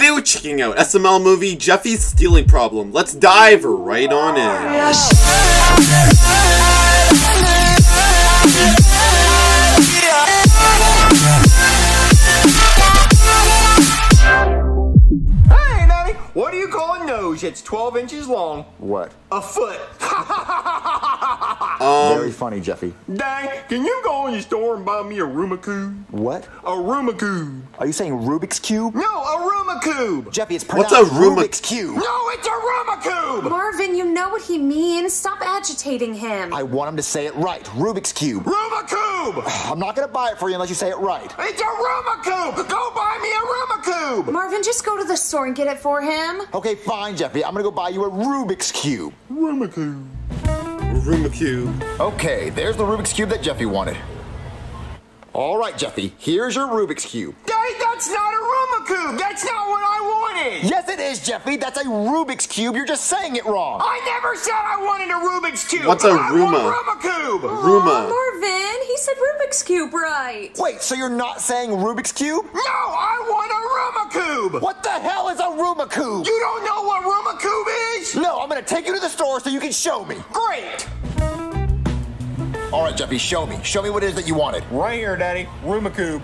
Skidoo checking out SML movie Jeffy's Stealing Problem. Let's dive right on in. Hey, Nanny, what do you call a nose that's 12 inches long? What? A foot. Um, Very funny, Jeffy. Dang, can you go in your store and buy me a Rummikub? What? A Rummikub. Are you saying Rubik's Cube? No, a Ruma Jeffy, it's What's pronounced a Ruma- Rubik's Cube. No, it's a Rummikub. Marvin, you know what he means. Stop agitating him. I want him to say it right. Rubik's Cube. Rummikub. I'm not gonna buy it for you unless you say it right. It's a Rummikub. Go buy me a Rummikub. Marvin, just go to the store and get it for him. Okay, fine, Jeffy. I'm gonna go buy you a Rubik's Cube. Rummikub. Ruma Cube. Okay, there's the Rubik's Cube that Jeffy wanted. All right, Jeffy, here's your Rubik's Cube. Dang, that's not a Ruma That's not what I wanted. Yes, it is, Jeffy. That's a Rubik's Cube. You're just saying it wrong. I never said I wanted a Rubik's Cube. What's a I want Ruma? Rummikub. Ruma. Oh, Marvin, he said Rubik's Cube right. Wait, so you're not saying Rubik's Cube? No, I want a Rummikub. What the hell is a Rummikub? You don't know what Rummikub is? No, I'm gonna take you to the store so you can show me. Great. All right, Jeffy, show me. Show me what it is that you wanted. Right here, Daddy. Rummikub.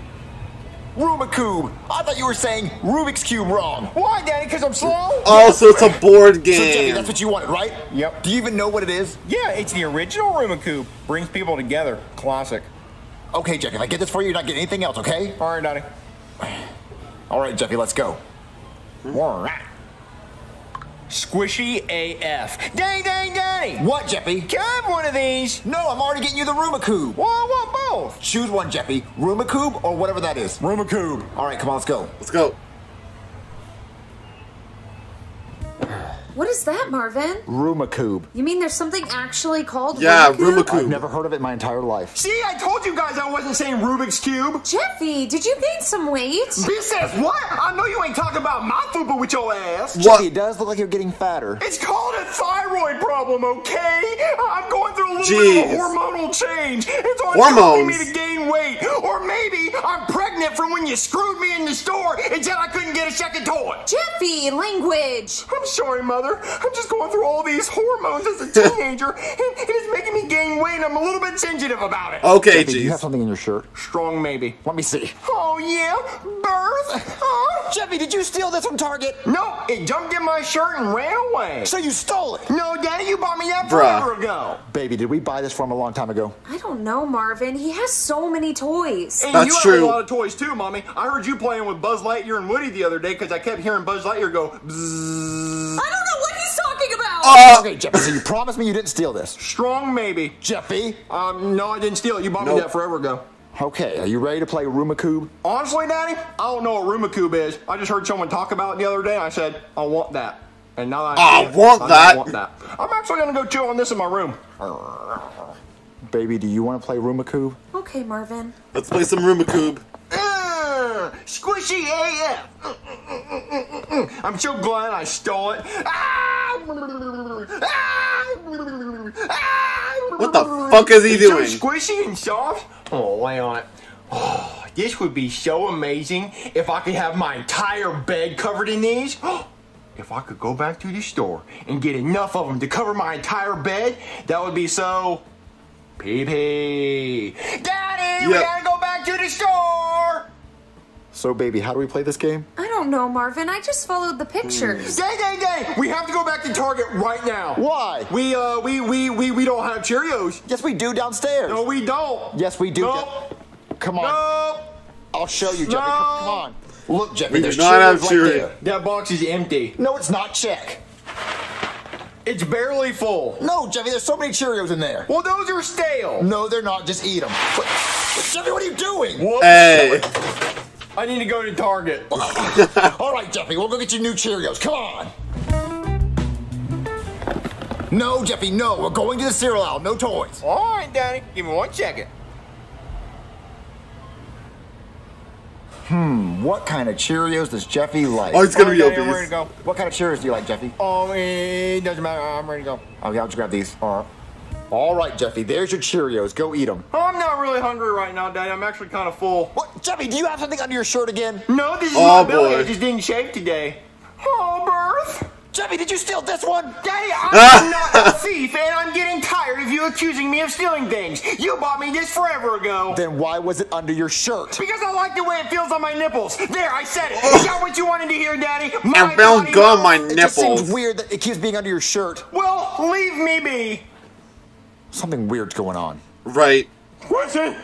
Rummikub. I thought you were saying Rubik's Cube wrong. Why, Daddy? Because I'm slow? Oh, so it's a board game. So, Jeffy, that's what you wanted, right? Yep. Do you even know what it is? Yeah, it's the original Rummikub. Brings people together. Classic. Okay, Jeffy, if I get this for you, you're not getting anything else, okay? All right, Daddy. All right, Jeffy, let's go. Hmm? All right. Squishy AF. Dang, dang, dang. What, Jeffy? Can I have one of these? No, I'm already getting you the Rummikub. Well, I want both. Choose one, Jeffy. Rummikub or whatever that is. Rummikub. All right, come on, let's go. Let's go. What is that, Marvin? Rummikub. You mean there's something actually called Yeah, Rubik's Cube? I've never heard of it in my entire life. See, I told you guys I wasn't saying Rubik's Cube. Jeffy, did you gain some weight? B says what? I know you ain't talking about my fupa with your ass. What? Jeffy, it does look like you're getting fatter. It's called a thyroid problem, okay? I'm going through a little Jeez. bit of a hormonal change. It's on causing Hormones. me to gain weight. Or maybe I'm pregnant from when you screwed me in the store and said I couldn't get a second toy. Jeffy, language. I'm sorry, Mother. I'm just going through all these hormones as a teenager, and it me gain weight. and I'm a little bit sensitive about it. Okay, Jeffy, do you have something in your shirt? Strong, maybe. Let me see. Oh, yeah? Birth? Huh? Jeffy, did you steal this from Target? No, it jumped in my shirt and ran away. So you stole it? No, Daddy, you bought me that Bruh. forever ago. Baby, did we buy this from a long time ago? I don't know, Marvin. He has so many toys. And That's you have true. a lot of toys too, Mommy. I heard you playing with Buzz Lightyear and Woody the other day because I kept hearing Buzz Lightyear go bzzz. Uh, Okay, Jeffy, so you promised me you didn't steal this. Strong, maybe. Jeffy? Um, no, I didn't steal it. You bought me that forever ago. Okay, are you ready to play Rummikub? Honestly, Daddy, I don't know what Rummikub is. I just heard someone talk about it the other day. I said, I want that. And now that I, I see it, want I that. want that. I'm actually gonna go chill on this in my room. Baby, do you want to play Rummikub? Okay, Marvin. let's play some Rummikub. Uh, squishy AF. I'm so glad I stole it. Ah! What the fuck is he It's doing? So squishy and soft. Oh, lay on it. Oh, this would be so amazing if I could have my entire bed covered in these. If I could go back to the store and get enough of them to cover my entire bed, that would be so. Pee pee. Daddy, we gotta go back to the store. So, baby, how do we play this game? I don't know, Marvin. I just followed the pictures. Dang, dang, dang! We have to go back to Target right now. Why? We uh, we we we we don't have Cheerios. Yes, we do downstairs. No, we don't. Yes, we do. Nope. Come on. Nope. I'll show you, Jeffy. No. Come, come on. Look, Jeffy, We there's do not have Cheerios right there. That box is empty. No, it's not. Check. It's barely full. No, Jeffy, there's so many Cheerios in there. Well, those are stale. No, they're not. Just eat them. Jeffy, what are you doing? Whoops. Hey. I need to go to Target. All right, Jeffy, we'll go get you new Cheerios. Come on. No, Jeffy, no. We're going to the cereal aisle. No toys. All right, Daddy. Give me one second. Hmm, What kind of Cheerios does Jeffy like? Oh, he's gonna be All right, Daddy, I'm ready obese. to go. What kind of Cheerios do you like, Jeffy? Oh, it doesn't matter. I'm ready to go. Okay, I'll just grab these. All right. All right, Jeffy, there's your Cheerios. Go eat them. Oh, I'm not really hungry right now, Daddy. I'm actually kind of full. What, Jeffy, do you have something under your shirt again? No, this is Oh, my belly. I just didn't shave today. Oh, birth. Jeffy, did you steal this one? Daddy, I'm not a thief, and I'm getting tired of you accusing me of stealing things. You bought me this forever ago. Then why was it under your shirt? Because I like the way it feels on my nipples. There, I said it. Oh. Is that what you wanted to hear, Daddy? My I found gum on my nipples. It just seems weird that it keeps being under your shirt. Well, leave me be. Something weird's going on. Right. What's it?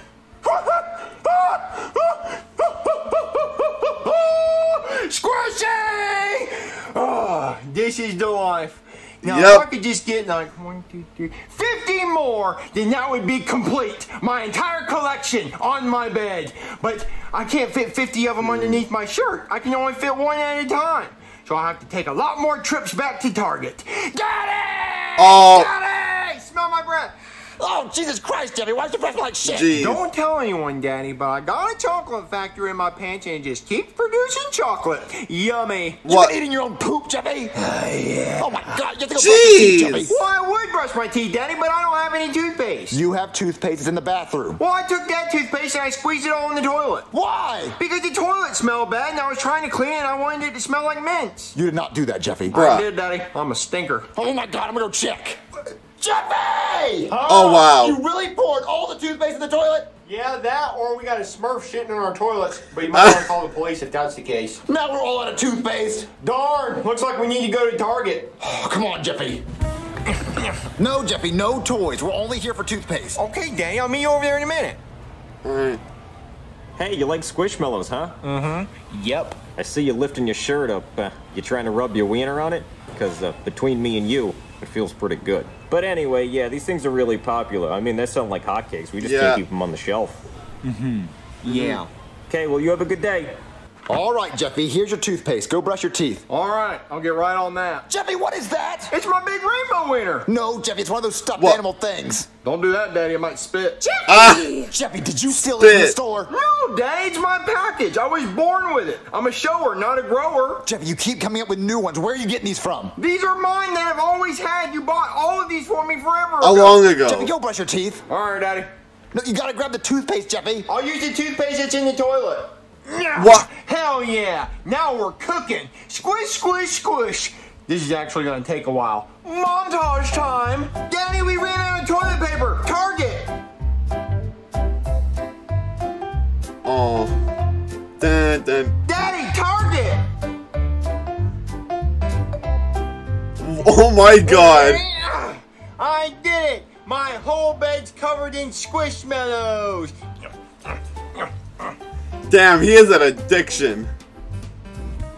Squishy! Oh, this is the life. Now, Yep. if I could just get like one, two, three, 50 more, then that would be complete. My entire collection on my bed. But I can't fit 50 of them underneath my shirt. I can only fit one at a time. So I have to take a lot more trips back to Target. Daddy! Oh. Daddy! Smell my breath. Oh, Jesus Christ, Jeffy, why's your breath like shit? Gee. Don't tell anyone, Daddy, but I got a chocolate factory in my pants and it just keeps producing chocolate. Yummy. You've What? been eating your own poop, Jeffy? Oh my God, you have to go brush your teeth, Jeffy. Well, I would brush my teeth, Daddy, but I don't have any toothpaste. You have toothpaste it's in the bathroom. Well, I took that toothpaste and I squeezed it all in the toilet. Why? Because the toilet smelled bad and I was trying to clean it and I wanted it to smell like mints. You did not do that, Jeffy. Bruh. I did, Daddy. I'm a stinker. Oh my God, I'm gonna go check. Jeffy! Oh, wow. You really poured all the toothpaste in the toilet? Yeah, that or we got a smurf shitting in our toilets. But you might want to call the police if that's the case. Now we're all out of toothpaste. Darn! Looks like we need to go to Target. Oh, come on, Jeffy. no, Jeffy, no toys. We're only here for toothpaste. Okay, Danny, I'll meet you over there in a minute. Alright. Hey, you like Squishmallows, huh? Mm-hmm. Yep. I see you lifting your shirt up. Uh, you trying to rub your wiener on it? Because uh, between me and you, it feels pretty good. But anyway, yeah, these things are really popular. I mean, they sound like hotcakes. We just Yeah. can't keep them on the shelf. Mm-hmm. Yeah. Okay, well, you have a good day. All right, Jeffy, here's your toothpaste. Go brush your teeth. All right, I'll get right on that. Jeffy, what is that? It's my big rainbow winner. No, Jeffy, it's one of those stuffed What? animal things. Don't do that, Daddy. I might spit. Ah! Jeffy, did you steal it from the store? No, Daddy, it's my package. I was born with it. I'm a shower, not a grower. Jeffy, you keep coming up with new ones. Where are you getting these from? These are mine that I've always had. You bought all of these for me forever How ago. long ago? Jeffy, go brush your teeth. All right, Daddy. No, you gotta grab the toothpaste, Jeffy. I'll use the toothpaste that's in the toilet. What? Hell yeah! Now we're cooking. Squish, squish, squish. This is actually gonna take a while. Montage time! Daddy, we ran out of toilet paper. Target. Oh. Dun, dun. Daddy, Target. Oh my god. I did it! My whole bed's covered in squishmallows. Damn, he is an addiction.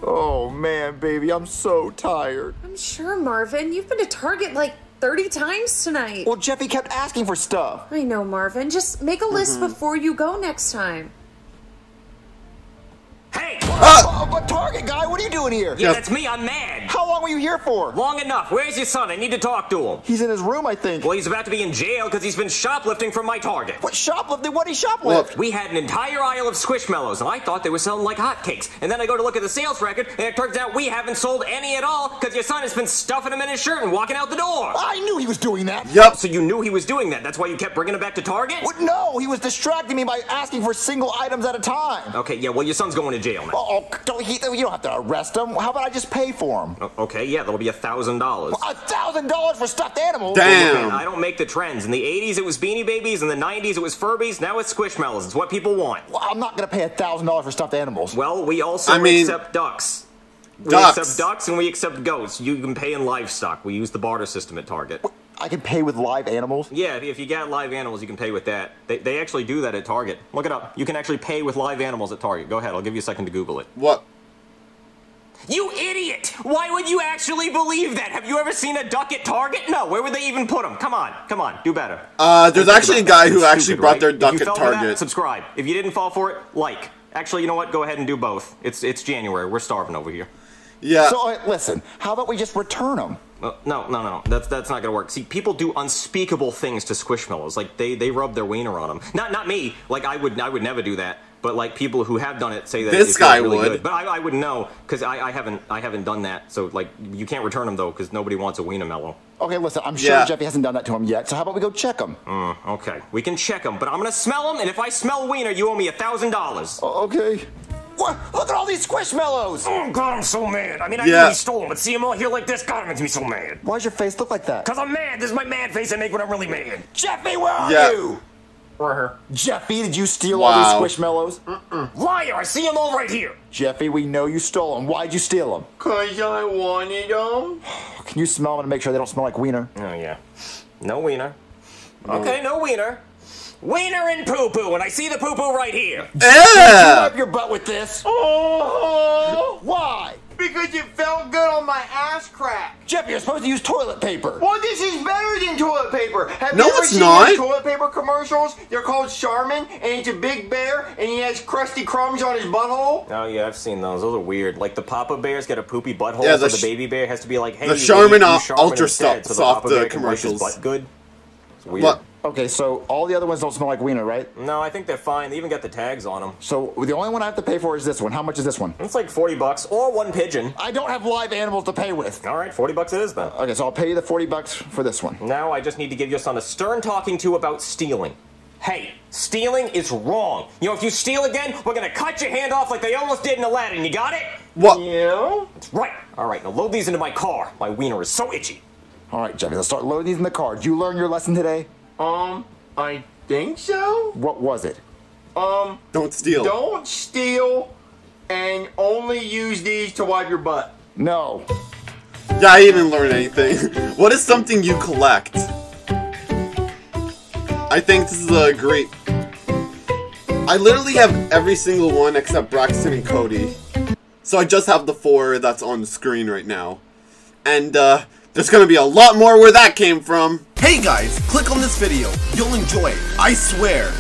Oh man, baby, I'm so tired. I'm sure, Marvin. You've been to Target like 30 times tonight. Well, Jeffy kept asking for stuff. I know, Marvin. Just make a list Mm-hmm. before you go next time. Hey! Oh, but Target guy, what are you doing here? Yeah, that's me. I'm mad. How long were you here for? Long enough. Where's your son? I need to talk to him. He's in his room, I think. Well, he's about to be in jail because he's been shoplifting from my Target. What shoplifting? What did he shoplift? We had an entire aisle of Squishmallows, and I thought they were selling like hotcakes. And then I go to look at the sales record, and it turns out we haven't sold any at all because your son has been stuffing them in his shirt and walking out the door. I knew he was doing that. Yep. So you knew he was doing that. That's why you kept bringing him back to Target? What? No, he was distracting me by asking for single items at a time. Okay, yeah, well, your son's going to jail now. Oh, Oh, don't, he, you don't have to arrest him. How about I just pay for him? Okay, yeah, that'll be a thousand dollars. A thousand dollars for stuffed animals? Damn. I don't make the trends. In the 80s, it was Beanie Babies. In the 90s, it was Furbies. Now it's Squishmallows. It's what people want. Well, I'm not gonna pay a thousand dollars for stuffed animals. Well, we also I mean- accept ducks. ducks. We accept ducks and we accept goats. You can pay in livestock. We use the barter system at Target. I can pay with live animals. Yeah, if- if you got live animals, you can pay with that. They, they actually do that at Target. Look it up. You can actually pay with live animals at Target. Go ahead. I'll give you a second to Google it. What? You idiot! Why would you actually believe that? Have you ever seen a duck at Target? No. Where would they even put them? Come on, come on, do better. Uh, there's Think actually a guy it. who It's actually stupid, brought right? their If duck you at fell for that, Target. subscribe. If you didn't fall for it, like. Actually, you know what? Go ahead and do both. It's it's January. We're starving over here. Yeah. So, all right, listen, how about we just return them? Uh, no, no, no. That's that's not gonna work. See, people do unspeakable things to Squishmallows. Like they they rub their wiener on them. Not not me. Like I would I would never do that. but like people who have done it say that This it guy really would. Good. But I, I wouldn't know because I, I haven't I haven't done that. So like you can't return them though because nobody wants a wiener mellow. Okay, listen, I'm sure Yeah. Jeffy hasn't done that to him yet, so how about we go check him? Okay, we can check them, but I'm gonna smell them, and if I smell wiener, you owe me a thousand dollars. Okay. What? Look at all these squishmallows! Oh God, I'm so mad. I mean, I Yeah. knew he stole them, but see them all here like this, God, it makes me so mad. Why does your face look like that? Cause I'm mad. This is my mad face I make when I'm really mad. Jeffy, where are Yeah. you? Right here. Jeffy, did you steal Wow. all these squishmallows? Liar! I see them all right here. Jeffy, we know you stole them. Why'd you steal them? Cause I wanted them. Can you smell them to make sure they don't smell like wiener? Oh yeah, no wiener. Okay, no wiener. Wiener and poo poo, and I see the poo poo right here. Yeah. Wipe your butt with this. Oh, Why? because it felt good on my ass crack. Jeff, you're supposed to use toilet paper. Well, this is better than toilet paper. Have No, you ever it's seen not. toilet paper commercials? They're called Charmin, and it's a big bear, and he has crusty crumbs on his butthole. Oh yeah, I've seen those. Those are weird. Like the Papa Bear's got a poopy butthole, Yeah, so the the baby bear has to be like, hey, the you Charmin idiot, Charmin Ultra Soft- so the Papa Soft, uh, Bear can commercials. butt good. It's weird. What? Okay, so all the other ones don't smell like wiener, right? No, I think they're fine. They even got the tags on them. So the only one I have to pay for is this one. How much is this one? It's like forty bucks or one pigeon. I don't have live animals to pay with. All right, forty bucks it is then. Okay, so I'll pay you the 40 bucks for this one. Now I just need to give your son a stern talking to about stealing. Hey, stealing is wrong. You know, if you steal again, we're gonna cut your hand off like they almost did in Aladdin. You got it? What? Yeah. That's Right. All right, now load these into my car. My wiener is so itchy. All right, Jeffy, let's start loading these in the car. Did you learn your lesson today? Um, I think so. What was it? Um, Don't steal. don't steal, and only use these to wipe your butt. No. Yeah, I didn't learn anything. what is something you collect? I think this is a great. I literally have every single one except Braxton and Cody. So I just have the four that's on the screen right now. And, uh, there's gonna be a lot more where that came from. Hey guys, click on this video. You'll enjoy it. I swear.